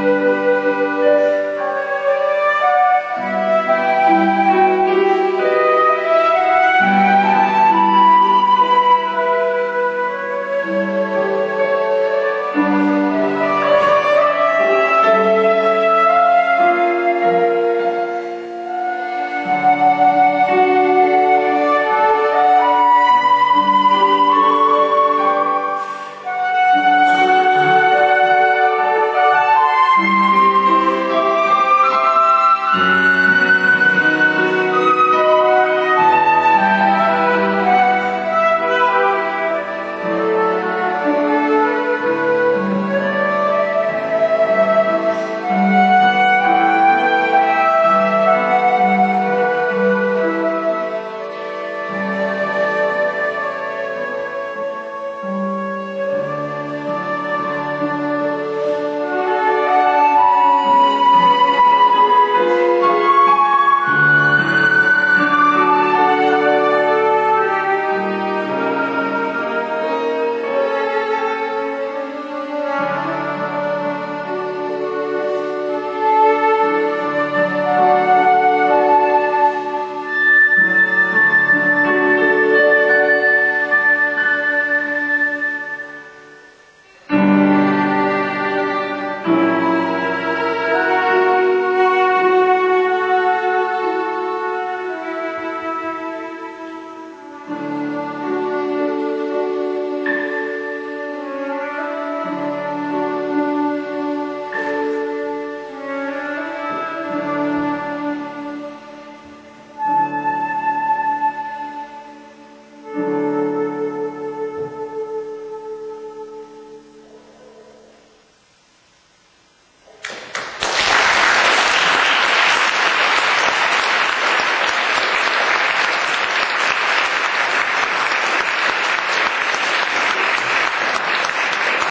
Música